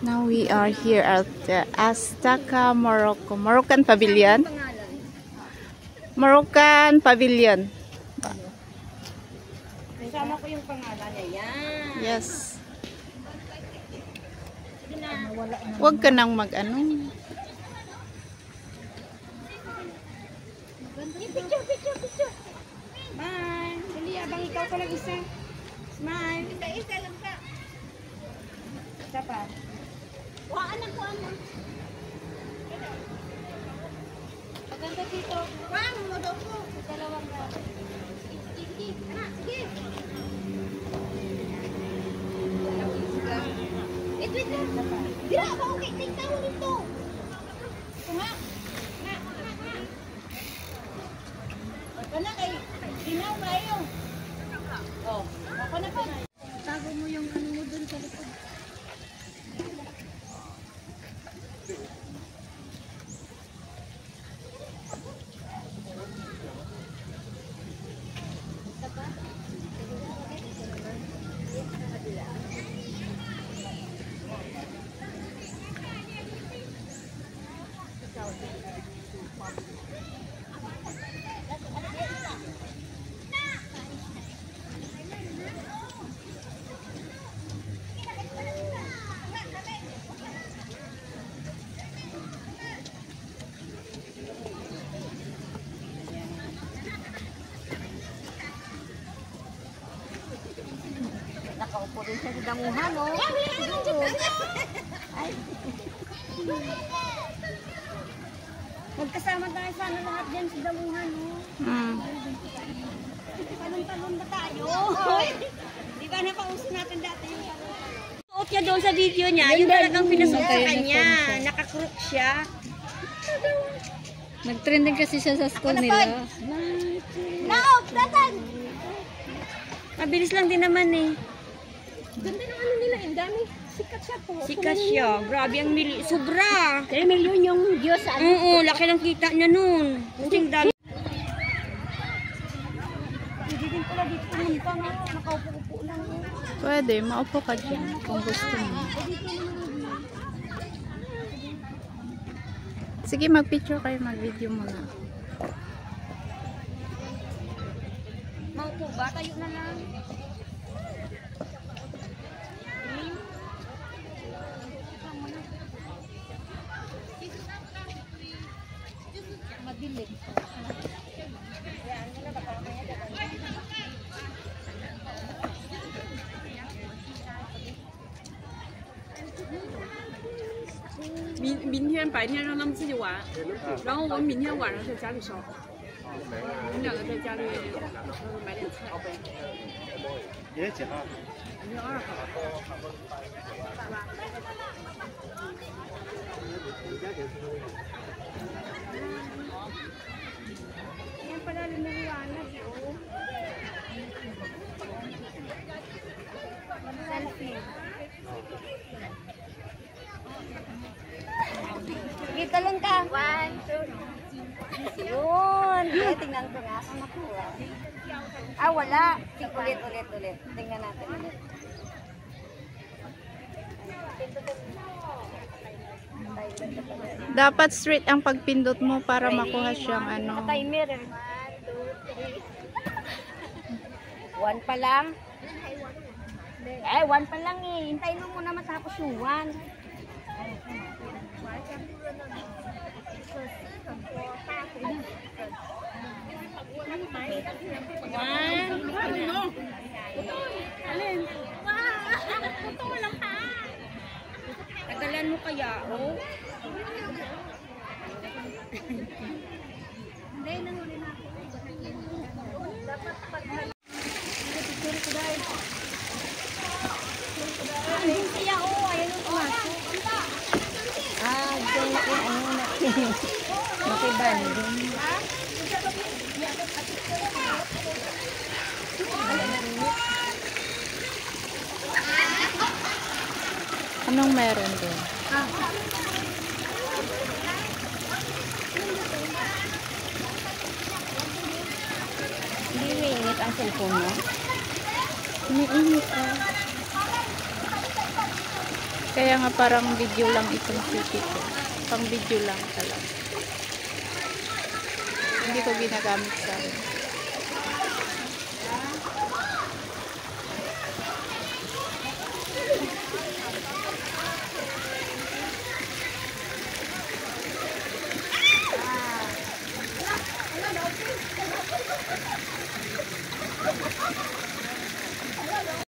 Now we are here at the Azteca Morocco. Moroccan Pavilion. Moroccan Pavilion. Kasama ko yung pangalan niya. Yes. Huwag ka nang mag-ano. Picture, picture, picture. Smile. Dali, abang ikaw pa lang isa. Smile. Isa, isa lang ka. Isa pa. Waan na ko ano. Maganda dito. Waan mo daw po. Dalawang ka. Sige, anak, sige. Wait, wait lang. Ba okay? Take tayo dito. Ito nga. Nga, nga, nga. Ako na kay Ginaw kayo. Oh, ako na pa. Tago mo yung ano mo dun sa likod. Nakaupo din siya sa damuhan, no? Ay. Magkasama tayo sana lahat dyan sa damuhan, no? Hmm. Talon-talon ba tayo? Di ba napauso natin dati yung Suot niya doon sa video niya, yung talagang pinasuot sa kanya. Nakakrook siya. Nag-trending kasi siya sa school nila. Naop, datan! Mabilis lang din naman eh. Ganda ng ano nila, ang dami. Sikat siya po. Sikat siya. Grabe ang mili. Sobra. 3 milyon yung Diyos. Oo, laki ng kita niya nun. Kasing dami. Hindi din pala dito pumunta na. Nakaupo-upo lang. Pwede, maupo ka dyan kung gusto mo. Sige, mag-picture kayo, mag-video muna. Maupo ba? Tayo na lang. 明明天白天让他们自己玩，然后我们明天晚上在家里烧。我们两个在家里呃买点菜。几月几号？明天二号。Yan pala lumiliwanag oh. Selfie. Sige, talon ka. One, two. Yun. Kaya tingnan ko nga kung nakuha. Ah, wala. Ulit, ulit, ulit. Tingnan natin ulit. Dapat straight ang pagpindot mo para makuha siyang ano. Timer. One, two, three. One pa lang. Eh, one pa lang eh. Hintayin mo muna matapos yung one. Tagalan mo kaya, oh. Hindi, nahuli na ako. Dapat pag... Picture ko dahil. Andun siya, oh. Ayan yung pumasok. Ah, dyan yung ano na. Makibanding. Anong meron doon? Hindi ang cellphone mo. Umiinit ah. Kaya nga parang video lang itong city ko. Pang video lang talaga. Hindi ko ginagamit sa ano. なるほど。